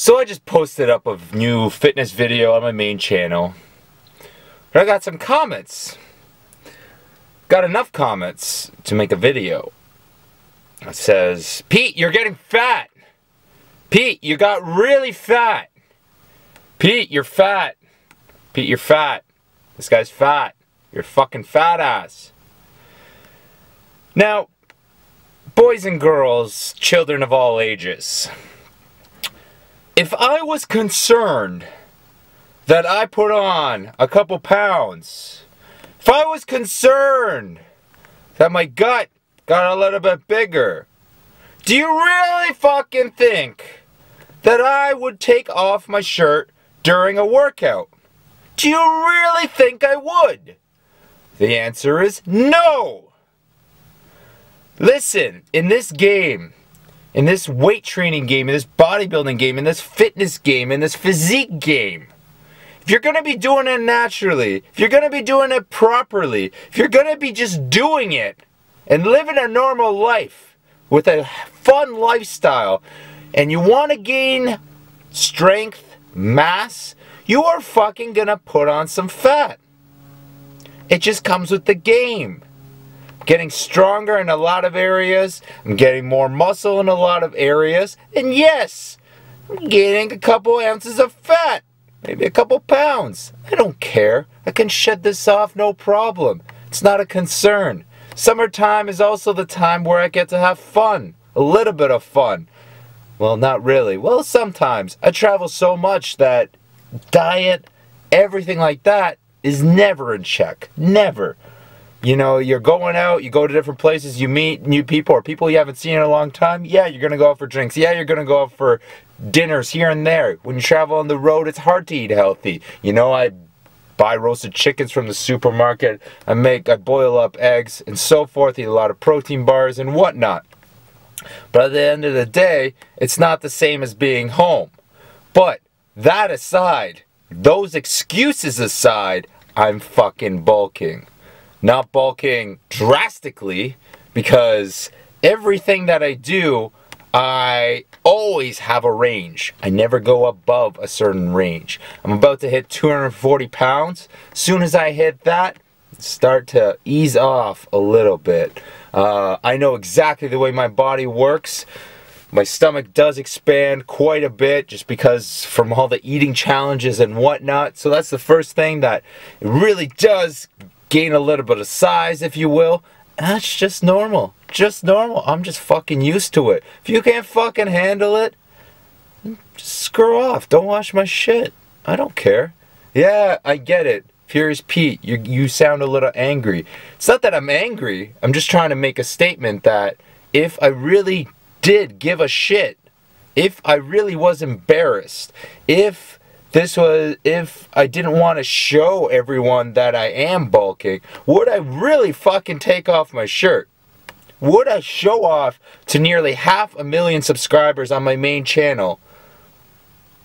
So I just posted up a new fitness video on my main channel. But I got some comments. Got enough comments to make a video. It says, Pete, you're getting fat. Pete, you got really fat. Pete, you're fat. Pete, you're fat. This guy's fat. You're fucking fat ass. Now, boys and girls, children of all ages, if I was concerned that I put on a couple pounds, if I was concerned that my gut got a little bit bigger, do you really fucking think that I would take off my shirt during a workout? Do you really think I would? The answer is no! Listen, in this game, in this weight training game, in this bodybuilding game, in this fitness game, in this physique game. If you're going to be doing it naturally, if you're going to be doing it properly, if you're going to be just doing it and living a normal life with a fun lifestyle, and you want to gain strength, mass, you are fucking going to put on some fat. It just comes with the game getting stronger in a lot of areas. I'm getting more muscle in a lot of areas. And yes, I'm gaining a couple ounces of fat. Maybe a couple pounds. I don't care. I can shed this off no problem. It's not a concern. Summertime is also the time where I get to have fun. A little bit of fun. Well, not really. Well, sometimes. I travel so much that diet, everything like that is never in check. Never you know, you're going out, you go to different places, you meet new people or people you haven't seen in a long time. Yeah, you're going to go out for drinks. Yeah, you're going to go out for dinners here and there. When you travel on the road, it's hard to eat healthy. You know, I buy roasted chickens from the supermarket. I make, I boil up eggs and so forth, eat a lot of protein bars and whatnot. But at the end of the day, it's not the same as being home. But that aside, those excuses aside, I'm fucking bulking not bulking drastically because everything that I do, I always have a range. I never go above a certain range. I'm about to hit 240 pounds. Soon as I hit that, start to ease off a little bit. Uh, I know exactly the way my body works. My stomach does expand quite a bit just because from all the eating challenges and whatnot. So that's the first thing that really does gain a little bit of size, if you will. That's just normal. Just normal. I'm just fucking used to it. If you can't fucking handle it, just screw off. Don't wash my shit. I don't care. Yeah, I get it. Furious Pete, you, you sound a little angry. It's not that I'm angry. I'm just trying to make a statement that if I really did give a shit, if I really was embarrassed, if this was if I didn't want to show everyone that I am bulking, would I really fucking take off my shirt? Would I show off to nearly half a million subscribers on my main channel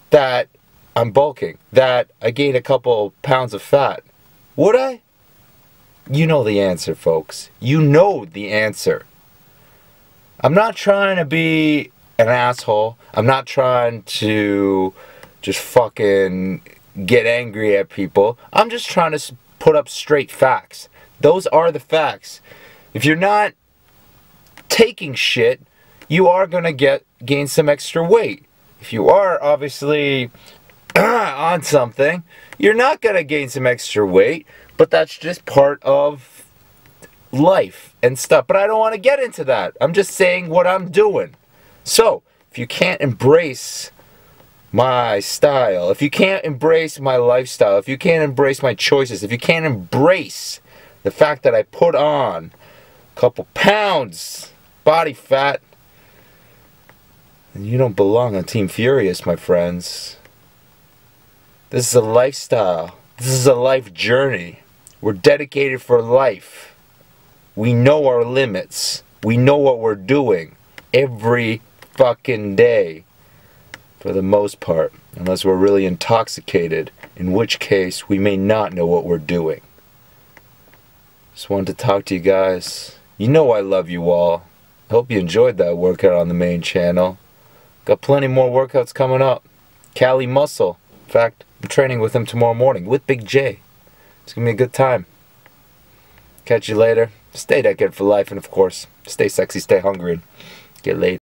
that I'm bulking, that I gained a couple pounds of fat? Would I? You know the answer, folks. You know the answer. I'm not trying to be an asshole. I'm not trying to just fucking get angry at people. I'm just trying to put up straight facts. Those are the facts. If you're not taking shit, you are going to get gain some extra weight. If you are obviously on something, you're not going to gain some extra weight, but that's just part of life and stuff. But I don't want to get into that. I'm just saying what I'm doing. So, if you can't embrace my style, if you can't embrace my lifestyle, if you can't embrace my choices, if you can't embrace the fact that I put on a couple pounds body fat, then you don't belong on Team Furious, my friends. This is a lifestyle. This is a life journey. We're dedicated for life. We know our limits. We know what we're doing every fucking day for the most part, unless we're really intoxicated, in which case we may not know what we're doing. Just wanted to talk to you guys. You know I love you all. Hope you enjoyed that workout on the main channel. Got plenty more workouts coming up. Cali Muscle. In fact, I'm training with him tomorrow morning with Big J. It's gonna be a good time. Catch you later. Stay decadent for life, and of course, stay sexy, stay hungry, and get laid.